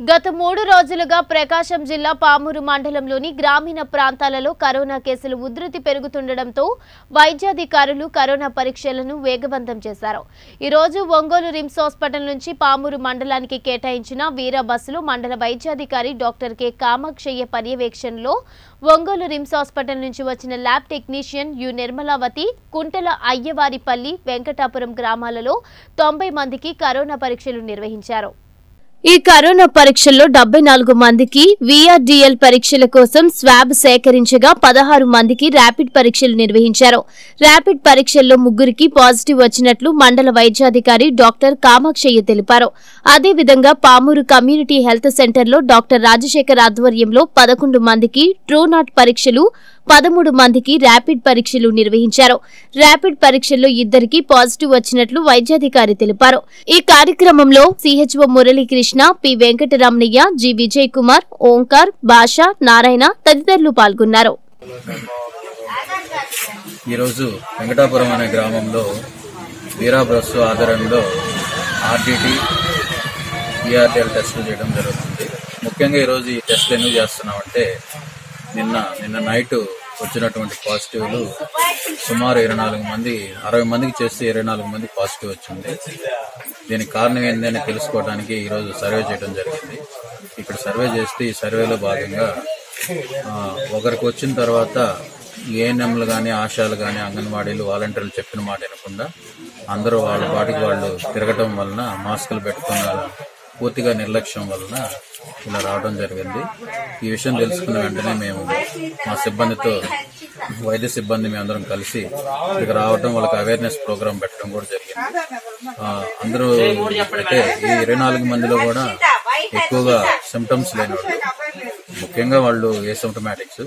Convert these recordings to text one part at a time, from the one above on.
గత మూడు రోజులుగా ప్రకాశం జిల్లా పామూరు మండలంలోని గ్రామీణ ప్రాంతాలలో కరోనా కేసులు ఉధృతి పెరుగుతుండటంతో వైద్యాధికారులు కరోనా పరీక్షలను వేగవంతం చేశారు. ఈరోజు ఒంగోలు రిమ్స్ హాస్పిటల్ నుంచి పామూరు మండలానికి కేటాయించిన వీర బస్సులు మండల వైద్యాధికారి డాక్టర్ కె కామాక్షయ్య పర్యవేక్షణలో ఒంగోలు రిమ్స్ హాస్పిటల్ నుంచి వచ్చిన lab technician U Nirmalavathi Kuntala Ayyavaripalli Venkatapuram గ్రామాలలో తొంభై మందికి కరోనా పరీక్షలు నిర్వహించారు. ఈ కరోనా పరీక్షల్లో డెబ్బై నాలుగు మందికి వీఆర్డీఎల్ పరీక్షల కోసం స్వాబ్ సేకరించగా పదహారు మందికి ర్యాపిడ్ పరీక్షలు నిర్వహించారు. ర్యాపిడ్ పరీక్షల్లో ముగ్గురికి పాజిటివ్ వచ్చినట్లు మండల వైద్యాధికారి డాక్టర్ కామాక్షయ్య తెలిపారు. అదేవిధంగా పామూరు కమ్యూనిటీ హెల్త్ సెంటర్లో డాక్టర్ రాజశేఖర్ ఆధ్వర్యంలో పదకొండు మందికి ట్రూనాట్ పరీక్షలు పదమూడు మందికి ర్యాపిడ్ పరీక్షలు నిర్వహించారు. ర్యాపిడ్ పరీక్షల్లో ఇద్దరికి పాజిటివ్ వచ్చినట్లు వైద్యాధికారి తెలిపారు. ఈ కార్యక్రమంలో CHO Muralikrishna P. Venkataramanaiah G. Vijay Kumar Omkar Basha Narayana తదితరులు పాల్గొన్నారు. ఈరోజు వెంకటాపురం అనే గ్రామంలో వీరాబ్రస్సు ఆధారంలో ఆధ్వర్యంలో ఈఆర్టీఎల్ టెస్టులు చేయడం జరుగుతుంది. ముఖ్యంగా ఈరోజు ఈ టెస్టులు ఎందుకు చేస్తున్నామంటే నిన్న నిన్న నైట్ వచ్చినటువంటి పాజిటివ్లు సుమారు ఇరవై నాలుగు మంది అరవై మందికి చేస్తే ఇరవై నాలుగు మంది పాజిటివ్ వచ్చింది. దీనికి కారణం ఏందని తెలుసుకోవడానికి ఈరోజు సర్వే చేయడం జరిగింది. ఇక్కడ సర్వే చేస్తే ఈ సర్వేలో భాగంగా ఒకరికి వచ్చిన తర్వాత ఏఎన్ఎంలు కానీ ఆశాలు కానీ అంగన్వాడీలు వాలంటీర్లు చెప్పిన మాట వినకుండా అందరూ వాళ్ళ పాటికి వాళ్ళు తిరగటం వలన మాస్కులు పెట్టుకున్న పూర్తిగా నిర్లక్ష్యం వలన ఇలా రావడం జరిగింది. ఈ విషయం తెలుసుకున్న వెంటనే మేము మా సిబ్బందితో వైద్య సిబ్బంది మేము అందరం కలిసి ఇక రావడం వాళ్ళకి అవేర్నెస్ ప్రోగ్రామ్ పెట్టడం కూడా జరిగింది. అందరూ అంటే ఈ ఇరవై నాలుగు మందిలో కూడా ఎక్కువగా సిమ్టమ్స్ లేని ముఖ్యంగా వాళ్ళు ఏ సిమ్టమాటిక్స్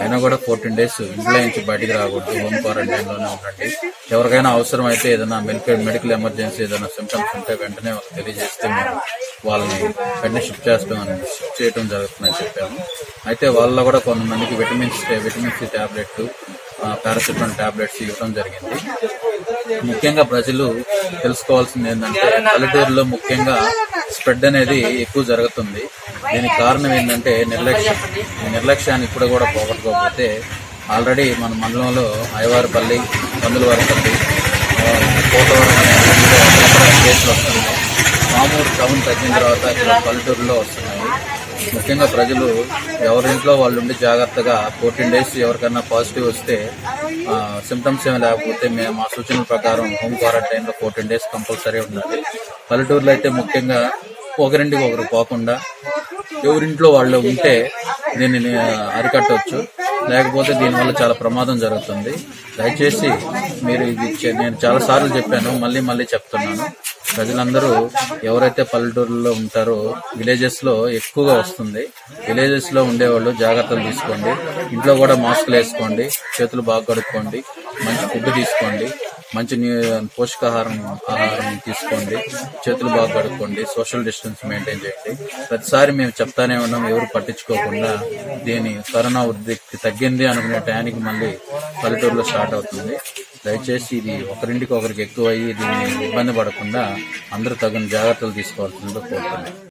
అయినా కూడా ఫోర్టీన్ డేస్ ఇంట్లో నుంచి బయటికి రాకూడదు. హోమ్ క్వారంటైన్లోనే ఉండండి. ఎవరికైనా అవసరం అయితే ఏదైనా మెడికల్ మెడికల్ ఎమర్జెన్సీ ఏదైనా సిమ్టమ్స్ ఉంటే వెంటనే తెలియజేస్తే మేము వాళ్ళని వెంటనే షిఫ్ట్ చేస్తాం షిఫ్ట్ చేయడం జరుగుతుందని చెప్పాము. అయితే వాళ్ళలో కూడా కొంతమందికి vitamins vitamin C tablet paracetamol tablets ఇవ్వడం జరిగింది. ముఖ్యంగా ప్రజలు తెలుసుకోవాల్సింది ఏంటంటే పల్లెటూరులో ముఖ్యంగా స్ప్రెడ్ అనేది ఎక్కువ జరుగుతుంది. దీనికి కారణం ఏంటంటే నిర్లక్ష్యం. ఈ నిర్లక్ష్యాన్ని ఇప్పుడు కూడా పోగొట్టుకోకపోతే ఆల్రెడీ మన మండలంలో అయ్యవారిపల్లి పందులవారిపల్లి ఆ, కోటవరం కేసులు వస్తున్నాయి. మామూలు టౌన్ తగ్గిన తర్వాత ఇక్కడ పల్లెటూరులో వస్తుంది ముఖ్యంగా ప్రజలు ఎవరింట్లో వాళ్ళు ఉండి జాగ్రత్తగా ఫోర్టీన్ డేస్ ఎవరికైనా పాజిటివ్ వస్తే సిమ్టమ్స్ ఏమి లేకపోతే మేము మా సూచనల ప్రకారం హోమ్ క్వారంటైన్లో ఫోర్టీన్ డేస్ కంపల్సరీ ఉండాలి. పల్లెటూరులో అయితే ముఖ్యంగా ఒకరింటికి ఒకరు పోకుండా ఎవరింట్లో వాళ్ళు ఉంటే దీనిని అరికట్టవచ్చు లేకపోతే దీనివల్ల చాలా ప్రమాదం జరుగుతుంది. దయచేసి మీరు ఇది నేను చాలా సార్లు చెప్పాను మళ్ళీ మళ్ళీ చెప్తున్నాను. ప్రజలందరూ ఎవరైతే పల్లెటూరులో ఉంటారో విలేజెస్లో ఎక్కువగా వస్తుంది. విలేజెస్లో ఉండేవాళ్ళు జాగ్రత్తలు తీసుకోండి. ఇంట్లో కూడా మాస్కులు వేసుకోండి. చేతులు బాగా కడుక్కోండి. మంచి ఫుడ్ తీసుకోండి. మంచి పోషకాహారం ఆహారం తీసుకోండి. చేతులు బాగా కడుక్కోండి. సోషల్ డిస్టెన్స్ మెయింటైన్ చేయండి. ప్రతిసారి మేము చెప్తానే ఉన్నాం ఎవరు పట్టించుకోకుండా దీని కరోనా ఉద్రిక్తి తగ్గింది అనుకునే టయానికి మళ్ళీ పల్లెటూరులో స్టార్ట్ అవుతుంది. దయచేసి ఇది ఒకరింటికి ఒకరికి ఎక్కువ అయ్యి దీన్ని ఇబ్బంది పడకుండా అందరూ తగిన జాగ్రత్తలు తీసుకోవాల్సిందిగా కోరుతున్నాను.